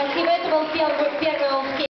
Спасибо, это был первый, первый